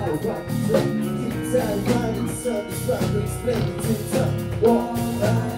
I walk the deep time, riding the trying to explain it in